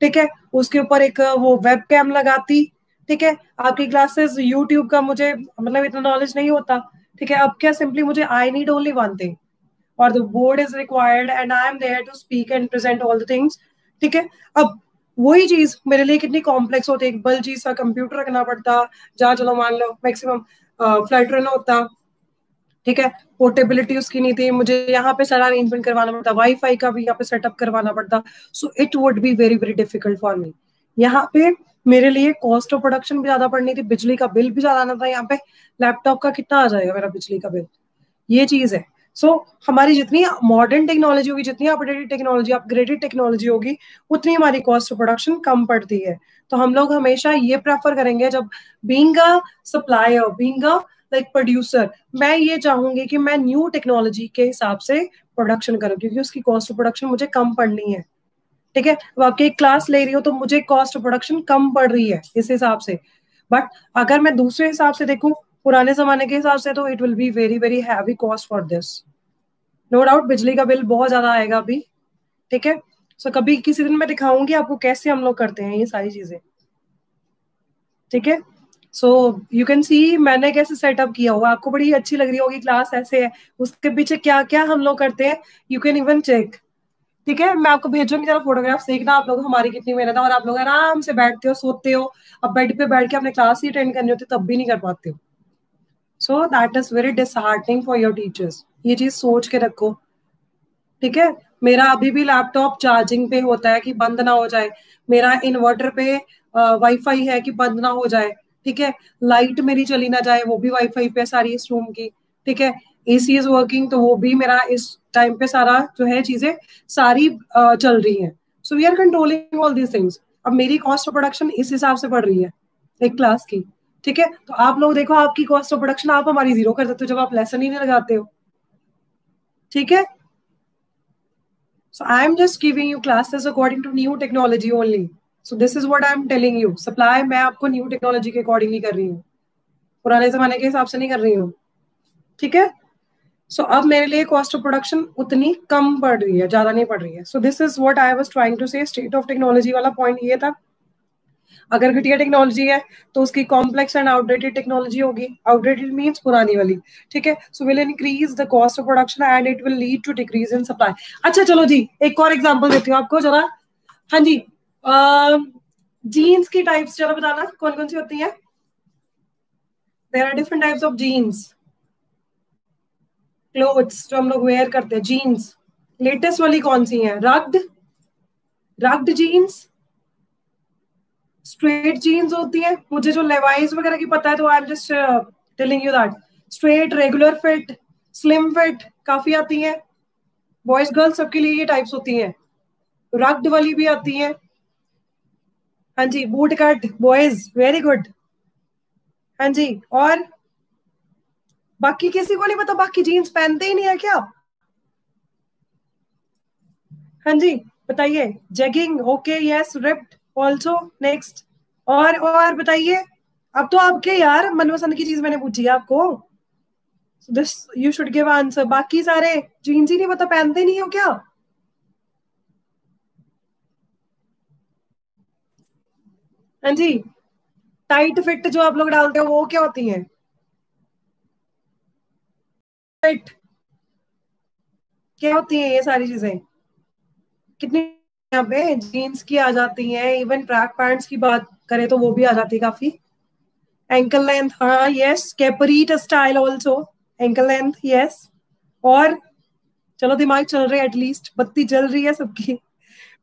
ठीक है? उसके ऊपर एक वो वेब कैम लगाती ठीक है? आपकी क्लासेस यूट्यूब का मुझे मतलब इतना नॉलेज नहीं होता। ठीक है? अब क्या सिंपली मुझे I need only one thing और the board is required and I am there to speak and present all the things ठीक है? अब वही चीज़ मेरे लिए कितनी कॉम्प्लेक्स होती है। बल चीज़ का कंप्यूटर रखना पड़ता जहाँ चलो मान लो मैक्सिमम फ़्लाइट रन होता। ठीक है? पोर्टेबिलिटी उसकी नहीं थी। मुझे यहाँ पे सारा अरेंजमेंट करवाना पड़ता। वाईफाई का भी यहाँ पे सेटअप करवाना पड़ता। So it would be very very difficult for me यहाँ पे मेरे लिए कॉस्ट ऑफ़ प्रोडक्शन भी ज़्यादा पड़नी थी बिजली का बिल भी ज़्यादा आना था यहाँ पे लैपटॉप का कितना आ जाएगा मेरा बिजली का बिल? ये चीज़ है। सो so, हमारी जितनी मॉडर्न टेक्नोलॉजी होगी जितनी अपडेटेड टेक्नोलॉजी अपग्रेडेड टेक्नोलॉजी होगी उतनी हमारी कॉस्ट ऑफ़ प्रोडक्शन कम पड़ती है। तो हम लोग हमेशा ये प्रेफर करेंगे जब being a supplier being a like producer मैं ये चाहूँगी कि मैं न्यू टेक्नोलॉजी के हिसाब से प्रोडक्शन करूँ क्योंकि उसकी कॉस्ट ऑफ़ प्रोडक्शन मुझे कम पड़नी है। ठीक है? अब आपकी एक क्लास ले रही हो तो मुझे कॉस्ट ऑफ़ प्रोडक्शन कम पड़ रही है इस हिसाब से। बट अगर मैं दूसरे हिसाब से देखूँ पुराने जमाने के हिसाब से तो it will be very very heavy cost for this no doubt बिजली का बिल बहुत ज़्यादा आएगा अभी ठीक है? सो so, कभी किसी दिन मैं दिखाऊँगी आपको कैसे हम लोग करते हैं ये सारी चीज़ें। ठीक है? सो यू कैन सी मैंने कैसे सेटअप किया हुआ। आपको बड़ी अच्छी लग रही होगी क्लास ऐसे है। उसके पीछे क्या क्या हम लोग करते हैं यू कैन इवन चेक ठीक है, मैं आपको भेजूँगी, जरा फोटोग्राफ्स देखना, आप लोग हमारी कितनी मेहनत है और आप लोग आराम से बैठते हो, सोते हो, अब बेड पे बैठ के अपने क्लास ही अटेंड करनी होती तब भी नहीं कर पाते हो। So that is very disheartening for your teachers ये चीज़ सोच के रखो। ठीक है, मेरा अभी भी लैपटॉप चार्जिंग पे होता है कि बंद ना हो जाए। मेरा इन्वर्टर पे वाईफाई है कि बंद ना हो जाए। ठीक है लाइट मेरी चली ना जाए, वो भी वाईफाई पे सारी इस रूम की। ठीक है एसी इज़ वर्किंग तो वो भी मेरा इस टाइम पे सारा जो है चीज़ें सारी चल रही हैं। So we are controlling all these things अब मेरी कॉस्ट ऑफ़ प्रोडक्शन इस हिसाब से बढ़ रही है, एक क्लास की। ठीक है? तो आप लोग देखो, आपकी कॉस्ट ऑफ़ प्रोडक्शन आप हमारी ज़ीरो कर देते हो जब आप लेसन ही नहीं लगाते हो। ठीक है? So, I am just giving you classes according to new technology only. So, this is what I am telling you. Supply मैं आपको new technology के according नहीं कर रही हूँ। पुराने जमाने के हिसाब से नहीं कर रही हूँ। ठीक है? सो so, अब मेरे लिए कॉस्ट ऑफ़ प्रोडक्शन उतनी कम पड़ रही है ज़्यादा नहीं पड़ रही है। So this is what I was trying to say state of technology वाला पॉइंट ये था। अगर घटिया टेक्नोलॉजी है तो उसकी कॉम्प्लेक्स एंड आउटडेटेड टेक्नोलॉजी होगी। आउटडेटेड मीन्स पुरानी वाली ठीक है? So will increase the cost of production and it will lead to decrease in supply अच्छा चलो जी एक और एग्ज़ाम्पल देती हूँ आपको जरा। हाँ जी जीन्स की टाइप्स जरा बताना कौन कौन सी होती है? There are different types of jeans clothes जो हम लोग वेयर करते हैं जीन्स लेटेस्ट वाली कौन सी है? Rugged rugged jeans straight jeans होती है? मुझे जो लेवाइज वगैरह की पता है तो I am just telling you that straight regular fit slim fit काफ़ी आती है। बॉयज़ गर्ल्स सबके लिए ये टाइप्स होती हैं। रग्ड वाली भी आती है। हाँ जी boot cut boys very good हाँ जी, और बाकी किसी को नहीं पता, बाकी जीन्स पहनते ही नहीं है क्या? हाँ जी, बताइए jegging okay yes ripped also next और और बताइए, अब तो आपके यार मनपसंद की चीज़ मैंने पूछी है आपको। This you should give answer बाकी सारे जीन्स ही नहीं पता, पहनते नहीं हो क्या? हाँ जी टाइट फिट जो आप लोग डालते हो, वो क्या होती है? फिट क्या होती है ये सारी चीज़ें? कितनी यहाँ पे जीन्स की आ जाती हैं इवन ट्रैक पैंट्स की बात करें तो वो भी आ जाती है काफ़ी। एंकल लेंथ हाँ yes capri style also ankle length yes और चलो, दिमाग चल रहे एटलीस्ट बत्ती जल रही है सबकी।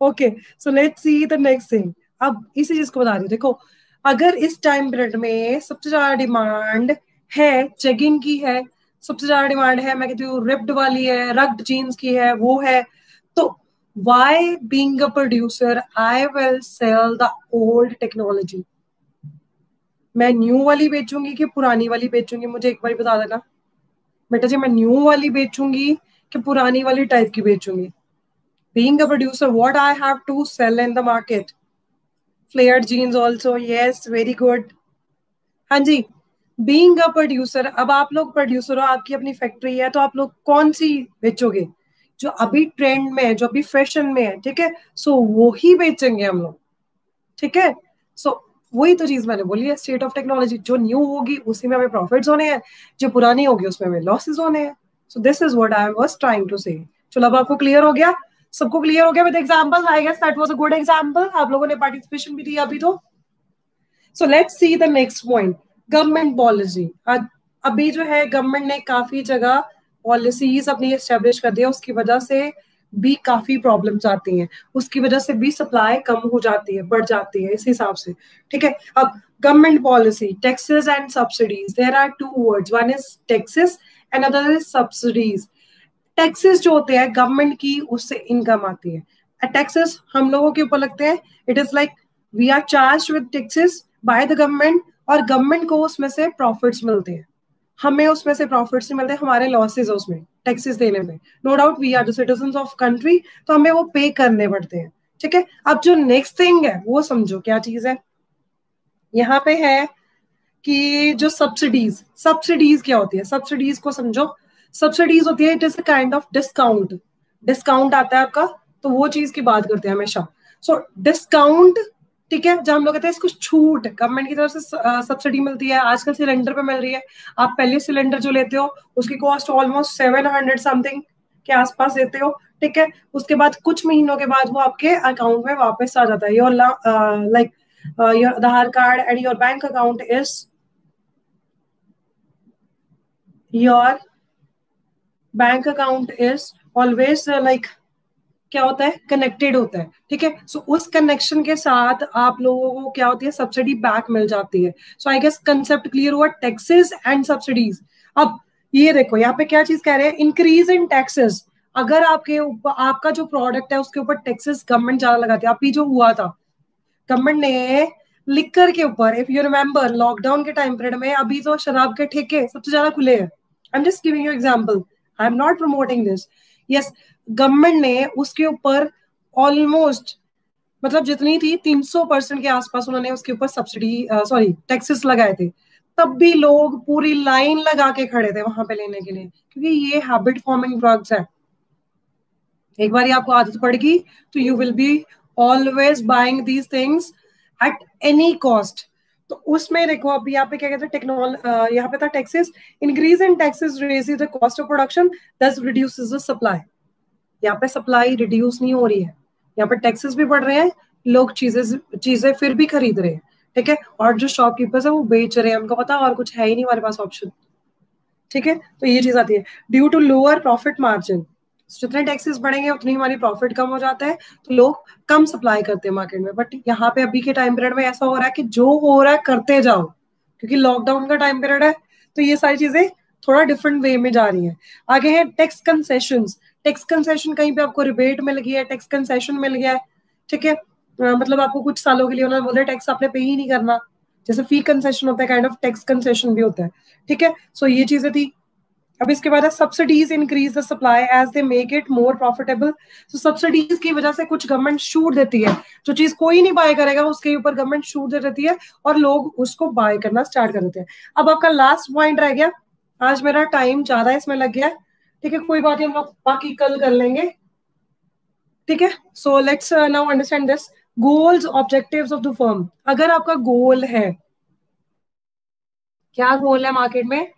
Okay so let's see the next thing अब इसी चीज़ को बता रही हूँ। देखो, अगर इस टाइम पीरियड में सबसे ज़्यादा डिमांड है चेगिंग की है सबसे ज़्यादा डिमांड है, मैं कहती हूँ रिप्ड वाली है रग्ड जीन्स की है, वो है। तो why being producer I will sell the old technology मैं न्यू वाली बेचूँगी कि पुरानी वाली बेचूँगी? मुझे एक बार बता देना। बेटा जी, मैं न्यू वाली बेचूँगी कि पुरानी वाली टाइप की बेचूँगी? Being producer what I have to sell in the market flare jeans also yes very good हाँ जी। बीइंग अ प्रोड्यूसर अब आप लोग प्रोड्यूसर हो, आपकी अपनी फैक्ट्री है तो आप लोग कौन सी बेचोगे? जो अभी ट्रेंड में है, जो अभी फ़ैशन में है, ठीक है? सो वो ही बेचेंगे हम लोग, ठीक है? सो वही तो चीज़ मैंने बोली है स्टेट ऑफ़ टेक्नोलॉजी जो न्यू होगी, उसी में हमें प्रॉफिट्स होने हैं, जो पुरानी होगी, उसमें हमें लॉसेस होने हैं। So this is what I was trying to say चलो, अब आपको क्लियर हो गया? सबको क्लियर हो गया with example I guess that was a good example आप लोगों ने पार्टिसिपेशन भी दिया अभी तो। So let's see the next point government policy अभी जो है गवर्नमेंट ने काफ़ी जगह पॉलिसीज़ अपनी एस्टेब्लिश कर दिया उसकी वजह से भी काफ़ी प्रॉब्लम्स आती हैं। उसकी वजह से भी सप्लाई कम हो जाती है, बढ़ जाती है इस हिसाब से। ठीक है? अब government policy taxes and subsidies there are two words one is taxes and other is subsidies taxes जो होते हैं गवर्नमेंट की उससे इनकम आती है। टैक्सेस हम लोगों के ऊपर लगते हैं। It is like we are charge with taxes by the government और गवर्नमेंट को उसमें से प्रॉफिट्स मिलते हैं। हमें उसमें से प्रॉफिट नहीं मिलते, हमारे लॉसेज है उसमें टैक्सेस देने में। No doubt we are the citizen of country तो हमें वो पे करने पड़ते हैं। ठीक है? अब जो नेक्स्ट थिंग है, वो समझो क्या चीज़ है। यहाँ पे है कि जो सब्सिडीज सब्सिडीज क्या होती है? सब्सिडीज को समझो। सब्सिडीज होती है it is a kind of discount discount आता है आपका तो वो चीज़ की बात करते हैं हमेशा। सो डिस्काउंट ठीक है जब हम लोग कहते हैं इसको छूट गवर्नमेंट की तरफ़ से सब्सिडी मिलती है, आजकल सिलेंडर पे मिल रही है। आप पहले सिलेंडर जो लेते हो, उसकी cost almost seven hundred something के आसपास देते हो, ठीक है? उसके बाद कुछ महीनों के बाद वो आपके अकाउंट में वापस आ जाता है। Your like your Aadhaar card and your bank account is your bank account is always like क्या होता है? कनेक्टेड होता है, ठीक है? सो उस कनेक्शन के साथ आप लोगों को क्या होती है? सब्सिडी बैक मिल जाती है। So I guess concept clear हुआ टैक्सेस एंड सब्सिडीज अब ये देखो, यहाँ पे क्या चीज़ कह रहे हैं? इंक्रीज इन टैक्सेस अगर आपके ऊपर आपका जो प्रोडक्ट है, उसके ऊपर टैक्सेस गवर्नमेंट ज़्यादा लगाती है। अभी जो हुआ था। गवर्नमेंट ने लिकर के ऊपर इफ़ यू रिमेम्बर लॉकडाउन के टाइम पीरियड में अभी तो शराब के ठेके सबसे ज़्यादा खुले हैं। I am just giving you example I am not promoting this yes government ने उसके ऊपर ऑलमोस्ट मतलब जितनी थी 300 परसेंट के आसपास उन्होंने उसके ऊपर सब्सिडी सॉरी टैक्सेस लगाए थे। तब भी लोग पूरी लाइन लगा के खड़े थे वहाँ पे लेने के लिए, क्योंकि ये हैबिट फॉर्मिंग ड्रग्स है। एक बार आपको आदत पड़ गई तो you will be always buying these things at any cost तो उसमें देखो अभी यहाँ पे क्या कहते हैं टेक्नोलॉजी यहाँ पे था taxes increase in taxes raise the cost of production thus reduce the supply यहाँ पे सप्लाई रिड्यूस नहीं हो रही है। यहाँ पे टैक्सेस भी बढ़ रहे हैं, लोग चीज़ें चीज़ें फिर भी खरीद रहे हैं, ठीक है? और जो शॉपकीपर्स है वो बेच रहे हैं, उनको पता और कुछ है ही नहीं हमारे पास ऑप्शन ठीक है? तो ये चीज़ आती है। Due to lower profit margin जितने टैक्सेस बढ़ेंगे, उतनी हमारी प्रॉफिट कम हो जाता है तो लोग कम सप्लाई करते हैं मार्केट में। बट यहाँ पे अभी के टाइम पीरियड में ऐसा हो रहा है कि जो हो रहा है, करते जाओ, क्योंकि लॉकडाउन का टाइम पीरियड है तो ये सारी चीज़ें थोड़ा डिफरेंट वे में जा रही है। आगे है टैक्स कंसेशन टैक्स कंसेशन कहीं पे आपको रिबेट मिल गया है, टैक्स कंसेशन मिल गया है, ठीक है? मतलब आपको कुछ सालों के लिए उन्होंने बोला, टैक्स आपने पे ही नहीं करना। जैसे फ़ी कंसेशन होता है काइंड ऑफ़ टैक्स कंसेशन भी होता है, ठीक है? सो ये चीज़ें थी। अब इसके बाद subsidies increase the supply as they make it more profitable so subsidies की वजह से कुछ गवर्नमेंट छूट देती है। जो चीज़ कोई नहीं बाय करेगा, उसके ऊपर गवर्नमेंट छूट दे देती है और लोग उसको बाय करना स्टार्ट कर देते हैं। अब आपका लास्ट पॉइंट रह गया। आज मेरा टाइम ज़्यादा इसमें लग गया ठीक है, कोई बात नहीं, हम लोग बाकी कल कर लेंगे। ठीक है so let's now understand this goals objectives of the firm अगर आपका गोल है, क्या गोल है मार्केट में?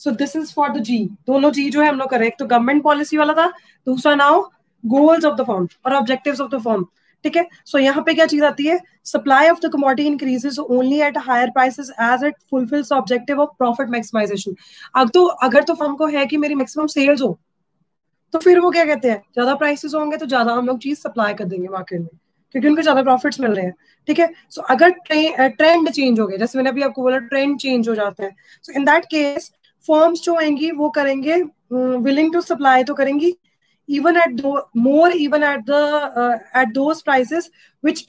So this is for the G दोनों जी जो है हम लोग कर रहे हैं। एक तो गवर्नमेंट पॉलिसी वाला था, दूसरा now goals of the firm और ऑब्जेक्टिव्स ऑफ़ द फर्म ठीक है? सो यहाँ पे क्या चीज़ आती है? Supply of the commodity increases only at higher prices as it fulfills objective of profit maximisation अब तो अगर तो फर्म को है कि मेरी मैक्सिमम सेल्स हो तो फिर वो क्या कहते हैं? ज़्यादा प्राइसेस होंगे तो ज़्यादा हम लोग चीज़ सप्लाई कर देंगे मार्केट में क्योंकि उनको ज़्यादा प्रॉफिट्स मिल रहे हैं ठीक है? सो so, अगर ट्रेंड चेंज हो गया जैसे मैंने अभी आपको बोला ट्रेंड चेंज हो जाता है so in that case firms जो आएँगी वो करेंगे विलिंग टू सप्लाई तो करेंगी even at the more even at the uh, at those prices which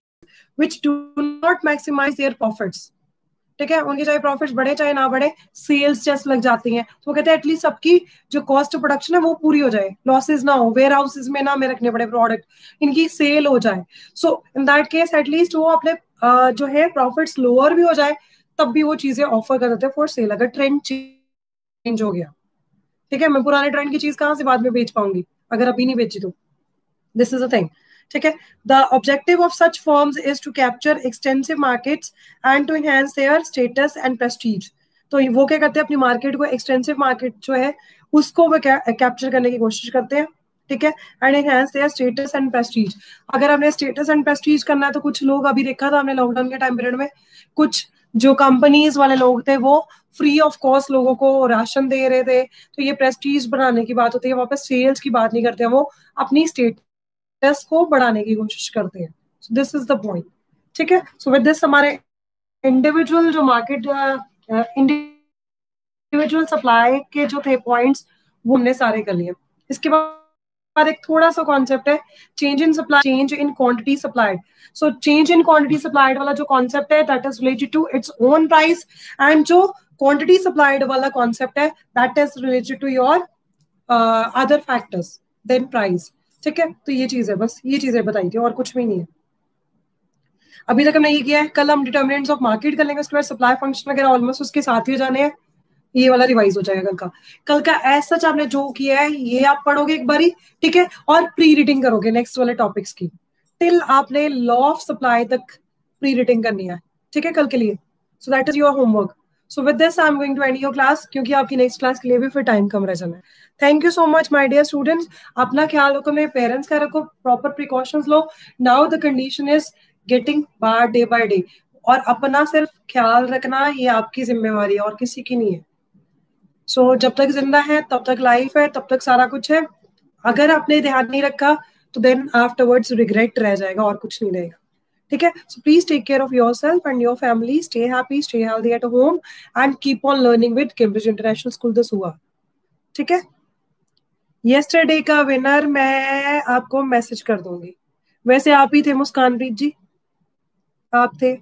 which do not maximize their profits. ठीक है? उनके चाहे प्रॉफिट्स बढ़े चाहे ना बढ़े सेल्स जस्ट लग जाती हैं। तो कहते हैं एटलीस्ट सबकी जो कॉस्ट ऑफ़ प्रोडक्शन है वो पूरी हो जाए। लॉसेस ना हो वेयर हाउसेज में ना में रखने पड़े प्रोडक्ट इनकी सेल हो जाए। So in that case at least वो अपने uh, जो है प्रॉफिट्स लोअर भी हो जाए तब भी वो चीज़ें ऑफ़र कर देते हैं फॉर सेल अगर ट्रेंड चेंज हो गया। ठीक है? मैं पुराने ट्रेंड की चीज़ कहाँ से बाद में बेच पाऊँगी? अगर अभी नहीं बेची तो। दिस इज़ अ थिंग ठीक है? The objective of such firms is to capture extensive markets and to enhance their status and prestige तो वो क्या करते हैं? अपनी मार्केट को एक्सटेंसिव मार्केट जो है, उसको वो कैप्चर करने की कोशिश करते हैं, ठीक है? And enhance their status and prestige अगर हमने स्टेटस एंड प्रेस्टीज करना है तो कुछ लोग अभी देखा था हमने लॉकडाउन के टाइम पीरियड में, कुछ जो कंपनीज़ वाले लोग थे, वो फ्री ऑफ़ कॉस्ट लोगों को राशन दे रहे थे तो ये प्रेस्टीज बढ़ाने की बात होती है, वहाँ पे सेल्स की बात नहीं करते हैं, वो अपनी स्टेटस को बढ़ाने की कोशिश करते हैं। दिस इज़ द पॉइंट ठीक है? सो विद दिस हमारे इंडिविजुअल जो मार्केट इंडिविजुअल सप्लाई के जो थे पॉइंट्स वो हमने सारे कर लिए। इसके बाद एक थोड़ा सा कॉन्सेप्ट है change in supply change in quantity supplied so change in quantity supplied वाला जो कॉन्सेप्ट है that is related to its own price and जो क्वांटिटी सप्लाइड वाला कॉन्सेप्ट है that is related to your other factors then price ठीक है? तो ये चीज़ है बस, ये चीज़ें बताई थी, और कुछ भी नहीं है। अभी तक हमने ये किया है, कल हम डिटर्मिनेंट्स ऑफ़ मार्केट कर लेंगे, उसके बाद सप्लाई फ़ंक्शन वगैरह ऑलमोस्ट उसके साथ ही जाने हैं। ये वाला रिवाइज हो जाएगा कल का। कल का ऐसा सच आपने जो किया है, ये आप पढ़ोगे एक बारी, ठीक है? और प्री रीडिंग करोगे नेक्स्ट वाले टॉपिक्स की। टिल आपने लॉ ऑफ़ सप्लाई तक प्री रीडिंग करनी है, ठीक है, कल के लिए। So that is your homework so with this I am going to end your class क्योंकि आपकी नेक्स्ट क्लास के लिए भी फिर टाइम कम रह जाना है। Thank you so much my dear students अपना ख्याल रखो मेरे पेरेंट्स का रखो proper precautions low. Now the condition is getting bad day by day और अपना सिर्फ़ ख्याल रखना ये आपकी जिम्मेवारी है और किसी की नहीं है। सो so, जब तक ज़िंदा है तब तक लाइफ है तब तक सारा कुछ है। अगर आपने ध्यान नहीं रखा तो देन आफ्टरवर्ड्स रिग्रेट रह जाएगा और कुछ नहीं रहेगा। ठीक है? So please take care of yourself and your family stay happy stay healthy at home and keep on learning with Cambridge International School the सुआ ठीक है? येस्टरडे का विनर मैं आपको मैसेज कर दूँगी। वैसे आप ही थे मुस्कान प्रीत जी। आप थे।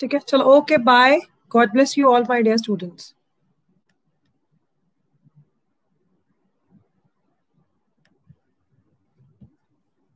ठीक है? चलो okay bye God bless you all my dear students